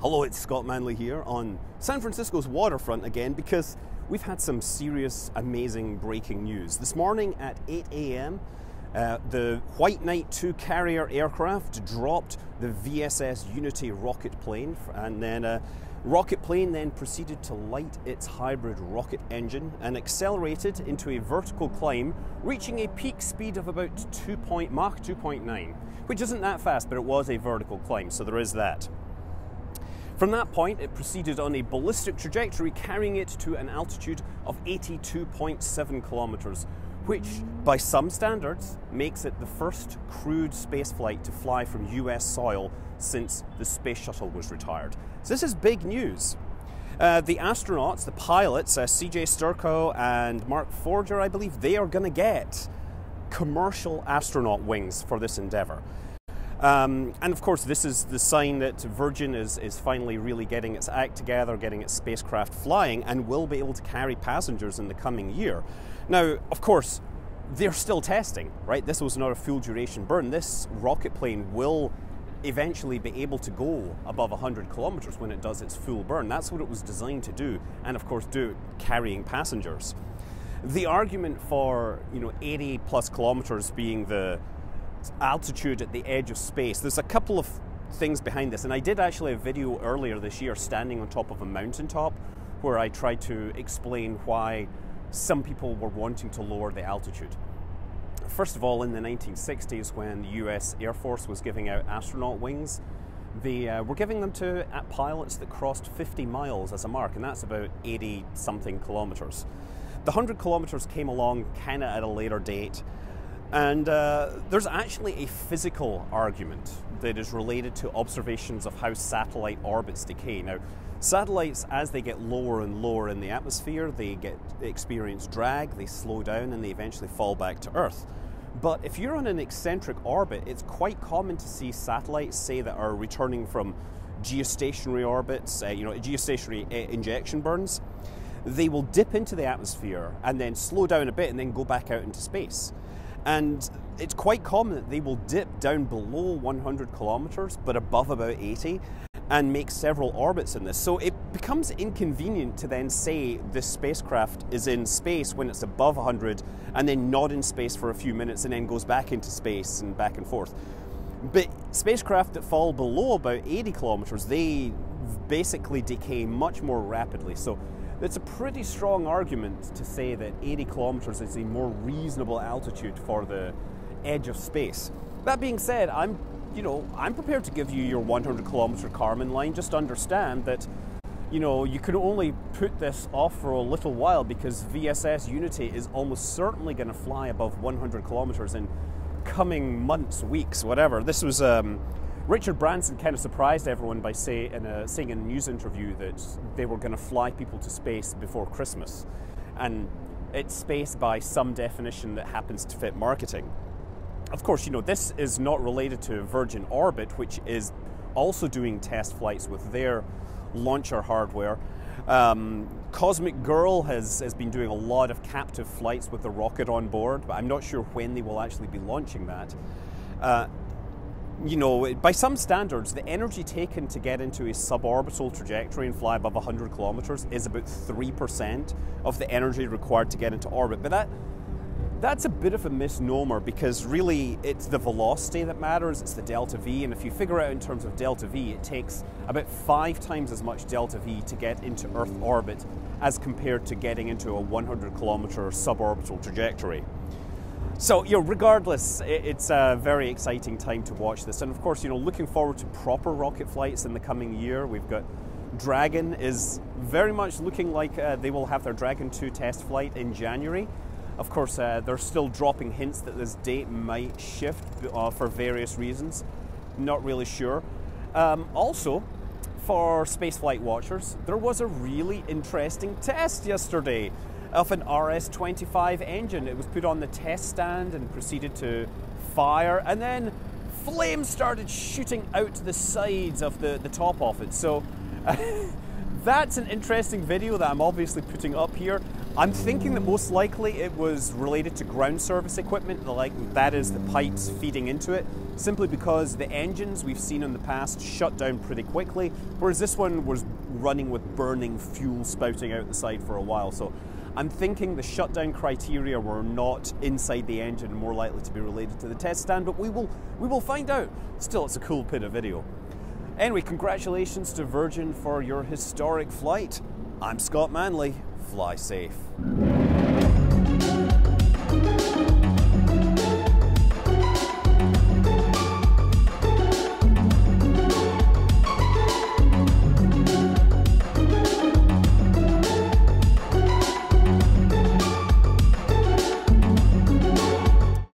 Hello, it's Scott Manley here on San Francisco's waterfront again because we've had some serious, amazing breaking news. This morning at 8 a.m., uh, the White Knight 2 carrier aircraft dropped the VSS Unity rocket plane, and then a rocket plane then proceeded to light its hybrid rocket engine and accelerated into a vertical climb, reaching a peak speed of about 2. Point, Mach 2.9, which isn't that fast, but it was a vertical climb, so there is that. From that point, it proceeded on a ballistic trajectory, carrying it to an altitude of 82.7 kilometers, which, by some standards, makes it the first crewed spaceflight to fly from US soil since the space shuttle was retired. So, this is big news. Uh, the astronauts, the pilots, uh, CJ Sturckow and Mark Forger, I believe, they are going to get commercial astronaut wings for this endeavor. Um, and of course, this is the sign that Virgin is, is finally really getting its act together, getting its spacecraft flying, and will be able to carry passengers in the coming year. Now, of course, they're still testing, right? This was not a full duration burn. This rocket plane will eventually be able to go above 100 kilometers when it does its full burn. That's what it was designed to do, and of course, do carrying passengers. The argument for you know 80 plus kilometers being the altitude at the edge of space. There's a couple of things behind this, and I did actually a video earlier this year standing on top of a mountaintop where I tried to explain why some people were wanting to lower the altitude. First of all, in the 1960s, when the US Air Force was giving out astronaut wings, they uh, were giving them to pilots that crossed 50 miles as a mark, and that's about 80 something kilometers. The 100 kilometers came along kind of at a later date, and uh, there's actually a physical argument that is related to observations of how satellite orbits decay. Now, satellites, as they get lower and lower in the atmosphere, they get they experience drag, they slow down, and they eventually fall back to Earth. But if you're on an eccentric orbit, it's quite common to see satellites, say, that are returning from geostationary orbits, uh, you know, geostationary uh, injection burns. They will dip into the atmosphere and then slow down a bit and then go back out into space. And it's quite common that they will dip down below 100 kilometers but above about 80 and make several orbits in this. So it becomes inconvenient to then say this spacecraft is in space when it's above 100 and then not in space for a few minutes and then goes back into space and back and forth. But spacecraft that fall below about 80 kilometers, they basically decay much more rapidly. So it's a pretty strong argument to say that 80 kilometers is a more reasonable altitude for the edge of space. That being said, I'm, you know, I'm prepared to give you your 100 kilometer Kármán line. Just understand that, you know, you can only put this off for a little while because VSS Unity is almost certainly going to fly above 100 kilometers in coming months, weeks, whatever. This was um, Richard Branson kind of surprised everyone by say, in a, saying in a news interview that they were going to fly people to space before Christmas. And it's space by some definition that happens to fit marketing. Of course, you know, this is not related to Virgin Orbit, which is also doing test flights with their launcher hardware. Um, Cosmic Girl has, has been doing a lot of captive flights with the rocket on board, but I'm not sure when they will actually be launching that. Uh, you know, by some standards, the energy taken to get into a suborbital trajectory and fly above 100 kilometers is about 3% of the energy required to get into orbit. But that that's a bit of a misnomer because really it's the velocity that matters, it's the delta V, and if you figure out in terms of delta V, it takes about five times as much delta V to get into Earth orbit as compared to getting into a 100 kilometer suborbital trajectory. So, you know, regardless, it's a very exciting time to watch this. And of course, you know, looking forward to proper rocket flights in the coming year. We've got Dragon is very much looking like uh, they will have their Dragon 2 test flight in January. Of course, uh, they're still dropping hints that this date might shift uh, for various reasons. Not really sure. Um, also, for spaceflight watchers, there was a really interesting test yesterday of an RS-25 engine. It was put on the test stand and proceeded to fire, and then flames started shooting out the sides of the, the top of it. So that's an interesting video that I'm obviously putting up here. I'm thinking that most likely it was related to ground service equipment, like that is the pipes feeding into it, simply because the engines we've seen in the past shut down pretty quickly, whereas this one was running with burning fuel spouting out the side for a while. So I'm thinking the shutdown criteria were not inside the engine, and more likely to be related to the test stand, but we will we will find out. Still, it's a cool bit of video. Anyway, congratulations to Virgin for your historic flight. I'm Scott Manley. Fly safe.